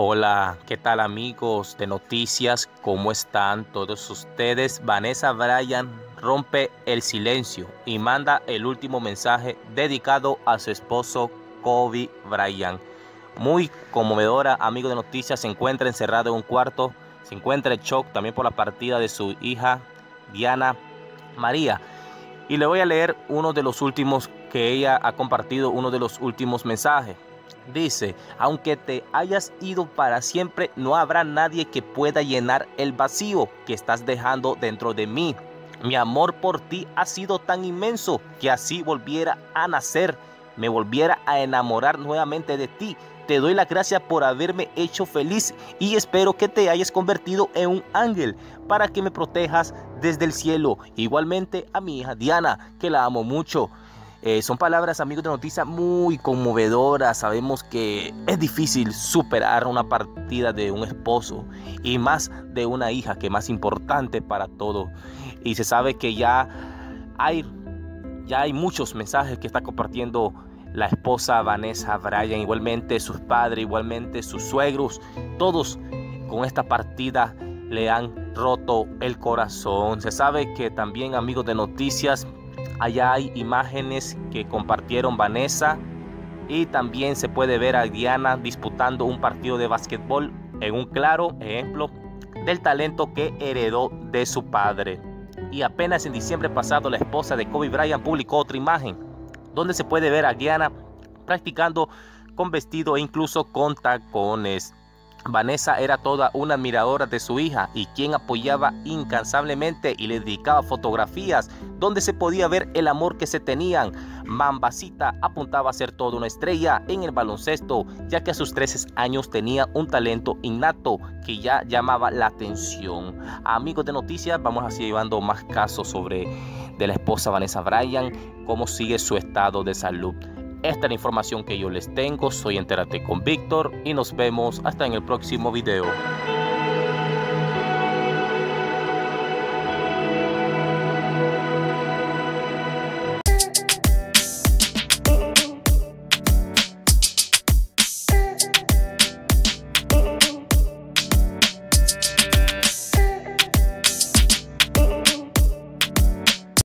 Hola, ¿qué tal amigos de noticias? ¿Cómo están todos ustedes? Vanessa Bryan rompe el silencio y manda el último mensaje dedicado a su esposo Kobe Bryant. Muy conmovedora, amigo de noticias, se encuentra encerrado en un cuarto, se encuentra en shock también por la partida de su hija Diana María. Y le voy a leer uno de los últimos que ella ha compartido, uno de los últimos mensajes. Dice, aunque te hayas ido para siempre, no habrá nadie que pueda llenar el vacío que estás dejando dentro de mí. Mi amor por ti ha sido tan inmenso que así volviera a nacer, me volviera a enamorar nuevamente de ti. Te doy la gracia por haberme hecho feliz y espero que te hayas convertido en un ángel para que me protejas desde el cielo. Igualmente a mi hija Diana, que la amo mucho. Eh, son palabras, amigos de noticias, muy conmovedoras. Sabemos que es difícil superar una partida de un esposo y más de una hija, que más importante para todo. Y se sabe que ya hay, ya hay muchos mensajes que está compartiendo la esposa Vanessa Bryan, igualmente sus padres, igualmente sus suegros, todos con esta partida le han roto el corazón. Se sabe que también, amigos de noticias, Allá hay imágenes que compartieron Vanessa y también se puede ver a Diana disputando un partido de básquetbol en un claro ejemplo del talento que heredó de su padre. Y apenas en diciembre pasado la esposa de Kobe Bryant publicó otra imagen donde se puede ver a Diana practicando con vestido e incluso con tacones. Vanessa era toda una admiradora de su hija y quien apoyaba incansablemente y le dedicaba fotografías donde se podía ver el amor que se tenían. Mambacita apuntaba a ser toda una estrella en el baloncesto, ya que a sus 13 años tenía un talento innato que ya llamaba la atención. Amigos de noticias, vamos así llevando más casos sobre de la esposa Vanessa Bryan, cómo sigue su estado de salud. Esta es la información que yo les tengo. Soy Entérate con Víctor y nos vemos hasta en el próximo video.